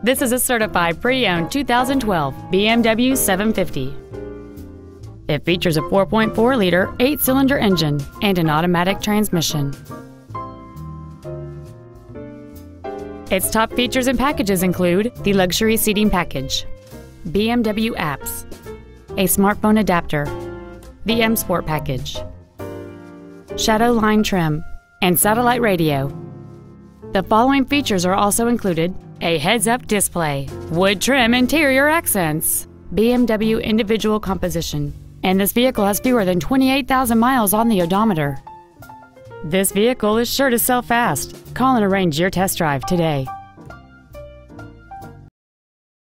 This is a certified pre-owned 2012 BMW 750. It features a 4.4-liter eight-cylinder engine and an automatic transmission. Its top features and packages include the luxury seating package, BMW apps, a smartphone adapter, the M Sport package, shadow line trim, and satellite radio. The following features are also included a heads-up display, wood trim interior accents, BMW individual composition, and this vehicle has fewer than 28,000 miles on the odometer. This vehicle is sure to sell fast. Call and arrange your test drive today.